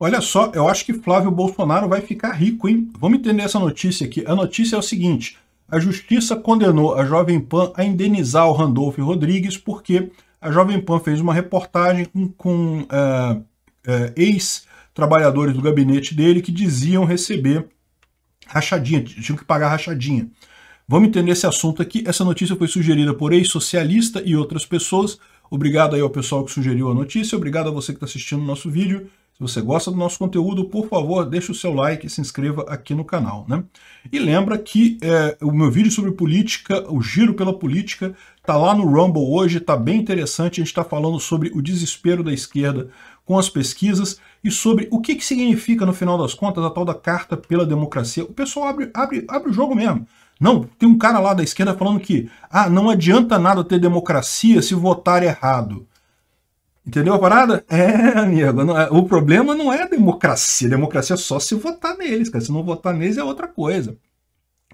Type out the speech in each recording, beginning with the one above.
Olha só, eu acho que Flávio Bolsonaro vai ficar rico, hein? Vamos entender essa notícia aqui. A notícia é o seguinte: a justiça condenou a Jovem Pan a indenizar o Randolph Rodrigues porque a Jovem Pan fez uma reportagem com, com uh, uh, ex-trabalhadores do gabinete dele que diziam receber rachadinha, tinham que pagar rachadinha. Vamos entender esse assunto aqui. Essa notícia foi sugerida por ex-socialista e outras pessoas. Obrigado aí ao pessoal que sugeriu a notícia. Obrigado a você que está assistindo o nosso vídeo. Se você gosta do nosso conteúdo, por favor, deixe o seu like e se inscreva aqui no canal. Né? E lembra que é, o meu vídeo sobre política, o Giro pela Política, está lá no Rumble hoje, está bem interessante. A gente está falando sobre o desespero da esquerda com as pesquisas e sobre o que, que significa, no final das contas, a tal da Carta pela Democracia. O pessoal abre, abre, abre o jogo mesmo. Não, tem um cara lá da esquerda falando que ah, não adianta nada ter democracia se votar errado. Entendeu a parada? É, amigo. Não, é, o problema não é a democracia. A democracia é só se votar neles, cara. Se não votar neles é outra coisa.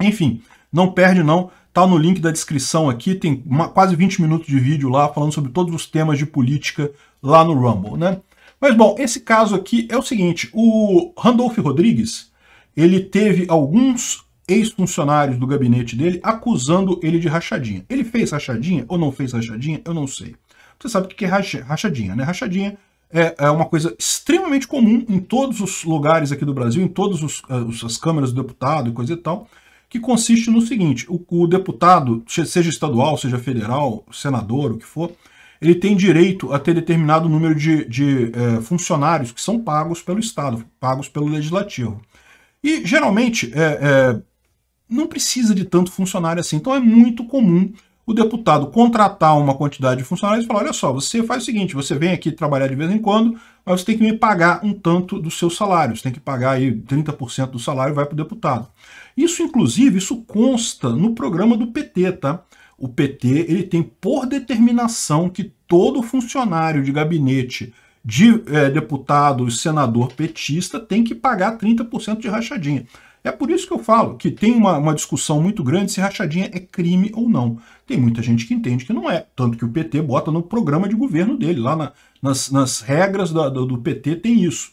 Enfim, não perde não. Tá no link da descrição aqui. Tem uma, quase 20 minutos de vídeo lá falando sobre todos os temas de política lá no Rumble, né? Mas bom, esse caso aqui é o seguinte. O Randolph Rodrigues, ele teve alguns ex-funcionários do gabinete dele acusando ele de rachadinha. Ele fez rachadinha ou não fez rachadinha? Eu não sei. Você sabe o que é rachadinha, né? Rachadinha é, é, uma coisa extremamente comum em todos os lugares aqui do Brasil, em todas eh, as câmaras do deputado e coisa e tal, que consiste no seguinte, o, o deputado, seja estadual, seja federal, senador, o que for, ele tem direito a ter determinado número de, de é, funcionários que são pagos pelo Estado, pagos pelo Legislativo. E, geralmente, é, é, não precisa de tanto funcionário assim. Então, é muito comum o deputado contratar uma quantidade de funcionários e falar: olha só, você faz o seguinte, você vem aqui trabalhar de vez em quando, mas você tem que me pagar um tanto do seu salário, você tem que pagar aí 30% do salário vai para o deputado. Isso, inclusive, isso consta no programa do PT, tá? O PT ele tem por determinação que todo funcionário de gabinete de é, deputado e senador petista tem que pagar 30% de rachadinha. É por isso que eu falo que tem uma, uma, discussão muito grande se rachadinha é crime ou não. Tem muita gente que entende que não é, tanto que o PT bota no programa de governo dele, lá na, nas, nas, regras do, do PT tem isso.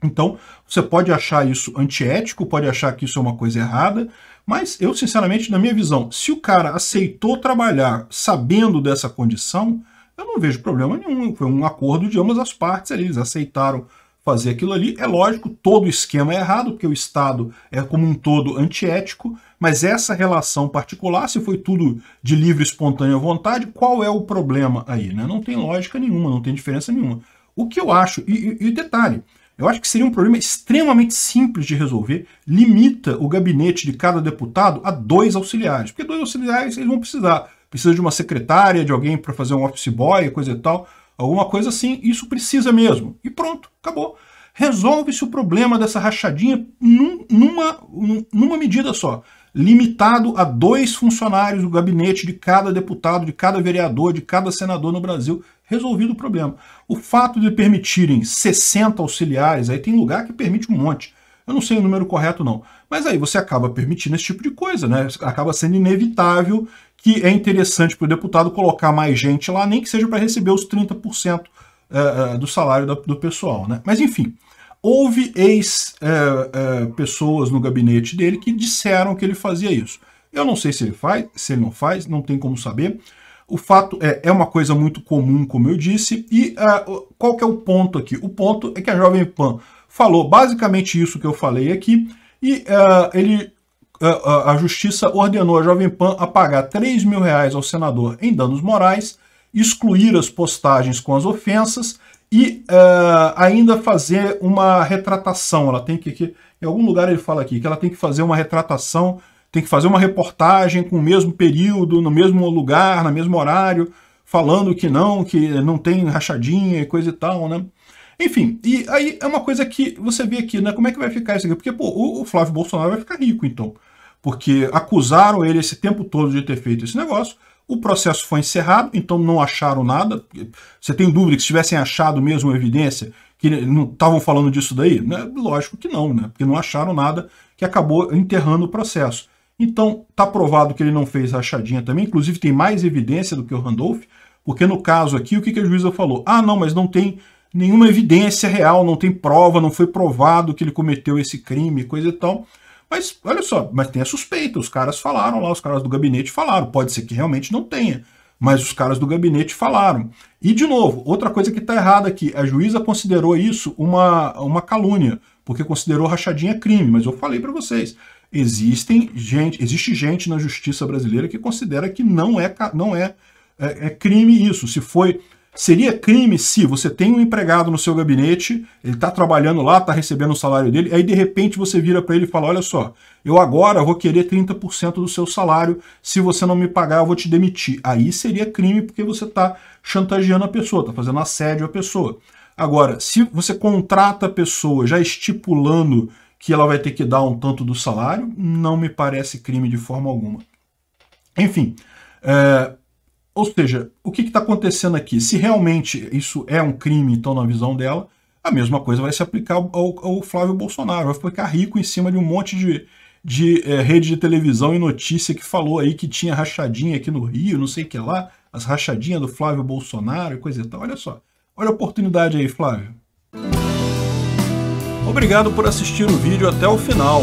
Então, você pode achar isso antiético, pode achar que isso é uma coisa errada, mas eu, sinceramente, na minha visão, se o cara aceitou trabalhar sabendo dessa condição, eu não vejo problema nenhum. Foi um acordo de ambas as partes ali, eles aceitaram fazer aquilo ali. É lógico, todo o esquema é errado, porque o Estado é como um todo antiético, mas essa relação particular, se foi tudo de livre, espontânea vontade, qual é o problema aí? Né? Não tem lógica nenhuma, não tem diferença nenhuma. O que eu acho, e, e, e detalhe, eu acho que seria um problema extremamente simples de resolver, limita o gabinete de cada deputado a dois auxiliares, porque dois auxiliares eles vão precisar. Precisa de uma secretária, de alguém para fazer um office boy, coisa e tal alguma coisa assim, isso precisa mesmo. E pronto, acabou. Resolve-se o problema dessa rachadinha num, numa, numa medida só. Limitado a dois funcionários do gabinete de cada deputado, de cada vereador, de cada senador no Brasil. Resolvido o problema. O fato de permitirem 60 auxiliares, aí tem lugar que permite um monte. Eu não sei o número correto, não. Mas aí você acaba permitindo esse tipo de coisa, né? Acaba sendo inevitável que é interessante para o deputado colocar mais gente lá, nem que seja para receber os 30% é, é, do salário do pessoal. Né? Mas enfim, houve ex-pessoas é, no gabinete dele que disseram que ele fazia isso. Eu não sei se ele faz, se ele não faz, não tem como saber. O fato é, é uma coisa muito comum, como eu disse, e uh, qual que é o ponto aqui? O ponto é que a Jovem Pan falou basicamente isso que eu falei aqui, e uh, ele a, justiça ordenou a Jovem Pan a pagar 3 mil reais ao senador em danos morais, excluir as postagens com as ofensas e uh, ainda fazer uma retratação. Ela tem que, que, em algum lugar ele fala aqui, que ela tem que fazer uma retratação, tem que fazer uma reportagem com o mesmo período, no mesmo lugar, no mesmo horário, falando que não, que não tem rachadinha e coisa e tal, né? Enfim, e aí é uma coisa que você vê aqui, né? Como é que vai ficar isso aqui? Porque, pô, o Flávio Bolsonaro vai ficar rico, então porque acusaram ele esse tempo todo de ter feito esse negócio. O processo foi encerrado, então não acharam nada. Você tem dúvida que se tivessem achado mesmo evidência que não estavam falando disso daí? Né? Lógico que não, né? porque não acharam nada que acabou enterrando o processo. Então, está provado que ele não fez rachadinha também, inclusive tem mais evidência do que o Randolph, porque no caso aqui, o que, que a juíza falou? Ah, não, mas não tem nenhuma evidência real, não tem prova, não foi provado que ele cometeu esse crime, coisa e tal. Mas olha só, mas tem a suspeita, os caras falaram lá, os caras do gabinete falaram, pode ser que realmente não tenha, mas os caras do gabinete falaram. E de novo, outra coisa que está errada aqui, a juíza considerou isso uma, uma calúnia, porque considerou rachadinha crime, mas eu falei para vocês, existem gente, existe gente na justiça brasileira que considera que não é, não é, é, é crime isso. Se foi Seria crime se você tem um empregado no seu gabinete, ele está trabalhando lá, está recebendo o salário dele, aí de repente você vira para ele e fala: Olha só, eu agora vou querer 30% do seu salário, se você não me pagar, eu vou te demitir. Aí seria crime porque você está chantageando a pessoa, está fazendo assédio à pessoa. Agora, se você contrata a pessoa já estipulando que ela vai ter que dar um tanto do salário, não me parece crime de forma alguma. Enfim, é, ou seja, o que está acontecendo aqui? Se realmente isso é um crime, então, na visão dela, a mesma coisa vai se aplicar ao, ao Flávio Bolsonaro. Vai ficar rico em cima de um monte de, de é, rede de televisão e notícia que falou aí que tinha rachadinha aqui no Rio, não sei o que lá, as rachadinhas do Flávio Bolsonaro e coisa e tal. Olha só. Olha a oportunidade aí, Flávio. Obrigado por assistir o vídeo até o final.